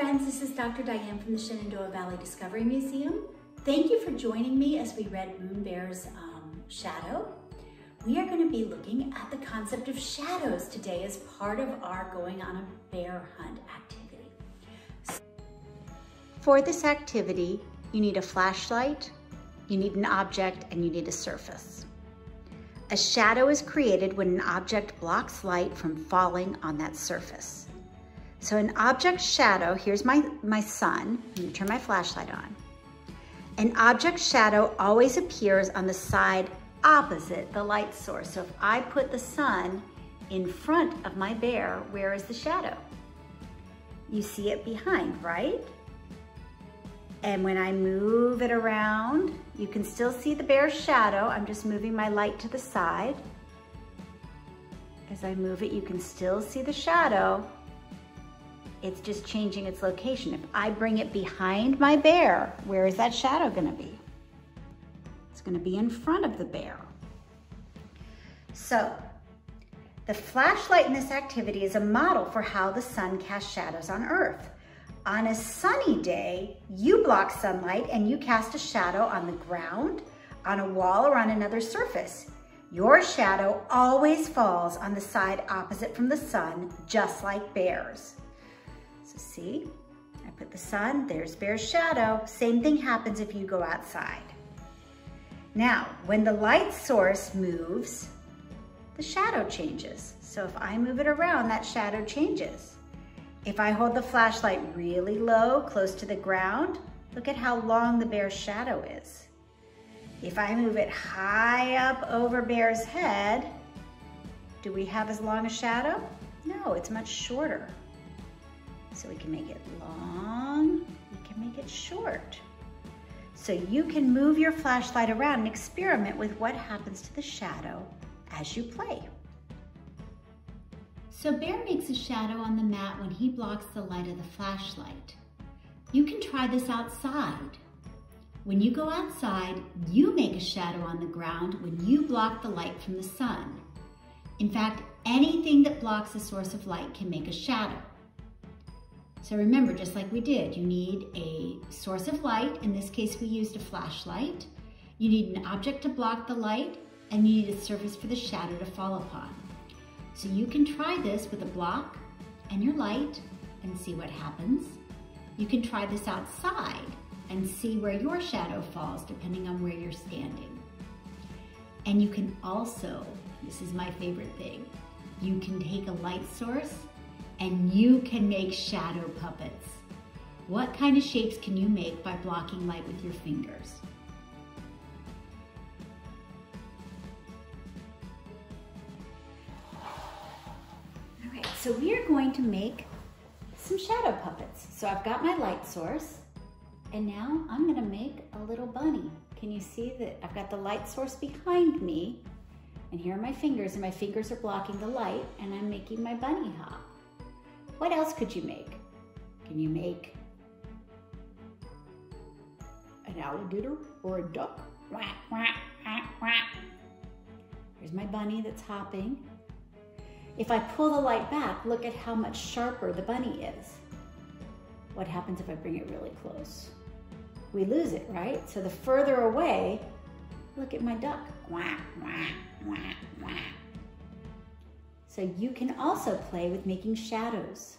friends, this is Dr. Diane from the Shenandoah Valley Discovery Museum. Thank you for joining me as we read Moonbear's um, Shadow. We are going to be looking at the concept of shadows today as part of our going on a bear hunt activity. For this activity, you need a flashlight, you need an object, and you need a surface. A shadow is created when an object blocks light from falling on that surface. So an object shadow, here's my, my sun. Let me turn my flashlight on. An object shadow always appears on the side opposite the light source. So if I put the sun in front of my bear, where is the shadow? You see it behind, right? And when I move it around, you can still see the bear's shadow. I'm just moving my light to the side. As I move it, you can still see the shadow. It's just changing its location. If I bring it behind my bear, where is that shadow gonna be? It's gonna be in front of the bear. So, the flashlight in this activity is a model for how the sun casts shadows on Earth. On a sunny day, you block sunlight and you cast a shadow on the ground, on a wall, or on another surface. Your shadow always falls on the side opposite from the sun, just like bears. So see, I put the sun, there's Bear's shadow. Same thing happens if you go outside. Now, when the light source moves, the shadow changes. So if I move it around, that shadow changes. If I hold the flashlight really low, close to the ground, look at how long the bear's shadow is. If I move it high up over bear's head, do we have as long a shadow? No, it's much shorter. So we can make it long, we can make it short. So you can move your flashlight around and experiment with what happens to the shadow as you play. So Bear makes a shadow on the mat when he blocks the light of the flashlight. You can try this outside. When you go outside, you make a shadow on the ground when you block the light from the sun. In fact, anything that blocks a source of light can make a shadow. So remember, just like we did, you need a source of light. In this case, we used a flashlight. You need an object to block the light, and you need a surface for the shadow to fall upon. So you can try this with a block and your light and see what happens. You can try this outside and see where your shadow falls depending on where you're standing. And you can also, this is my favorite thing, you can take a light source and you can make shadow puppets. What kind of shapes can you make by blocking light with your fingers? All right, so we are going to make some shadow puppets. So I've got my light source and now I'm gonna make a little bunny. Can you see that I've got the light source behind me and here are my fingers and my fingers are blocking the light and I'm making my bunny hop. What else could you make? Can you make an alligator or a duck? Here's my bunny that's hopping. If I pull the light back, look at how much sharper the bunny is. What happens if I bring it really close? We lose it, right? So the further away, look at my duck. So you can also play with making shadows.